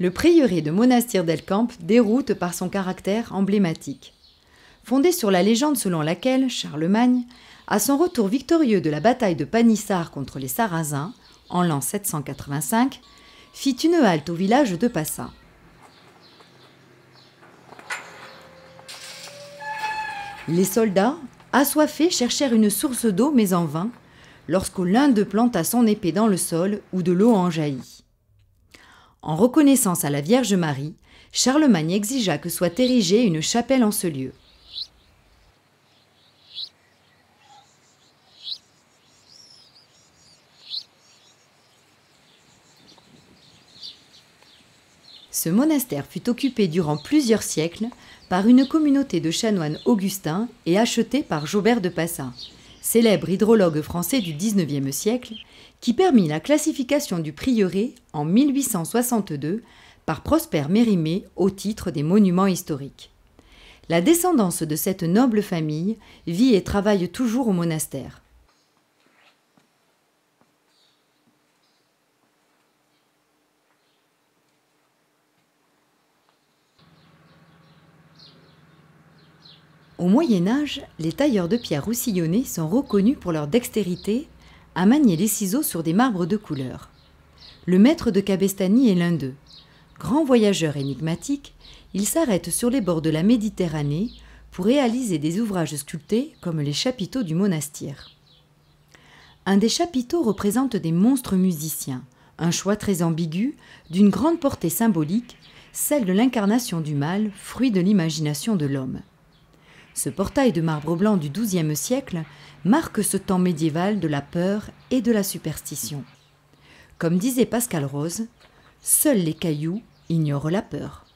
Le prieuré de Monastir del Camp déroute par son caractère emblématique. Fondé sur la légende selon laquelle Charlemagne, à son retour victorieux de la bataille de Panissar contre les Sarrasins, en l'an 785, fit une halte au village de Passa. Les soldats, assoiffés, cherchèrent une source d'eau, mais en vain, lorsque l'un d'eux planta son épée dans le sol où de l'eau en jaillit. En reconnaissance à la Vierge Marie, Charlemagne exigea que soit érigée une chapelle en ce lieu. Ce monastère fut occupé durant plusieurs siècles par une communauté de chanoines augustins et acheté par Jaubert de Passin, célèbre hydrologue français du XIXe siècle, qui permit la classification du prieuré en 1862 par Prosper Mérimée au titre des monuments historiques. La descendance de cette noble famille vit et travaille toujours au monastère. Au Moyen Âge, les tailleurs de pierre roussillonnés sont reconnus pour leur dextérité à manier les ciseaux sur des marbres de couleur. Le maître de Cabestany est l'un d'eux. Grand voyageur énigmatique, il s'arrête sur les bords de la Méditerranée pour réaliser des ouvrages sculptés comme les chapiteaux du monastère. Un des chapiteaux représente des monstres musiciens, un choix très ambigu, d'une grande portée symbolique, celle de l'incarnation du mal, fruit de l'imagination de l'homme. Ce portail de marbre blanc du XIIe siècle marque ce temps médiéval de la peur et de la superstition. Comme disait Pascal Rose, seuls les cailloux ignorent la peur.